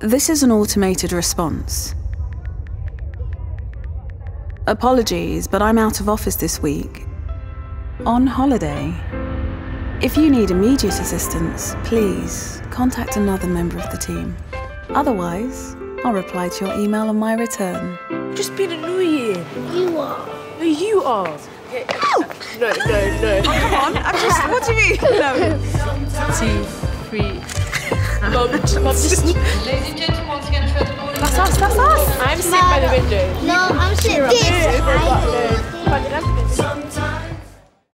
This is an automated response. Apologies, but I'm out of office this week. On holiday. If you need immediate assistance, please contact another member of the team. Otherwise, I'll reply to your email on my return. Just being annoying. You are. No, you are. Okay. No, no, no. Come on, I'm just. What do you Moment, was ist?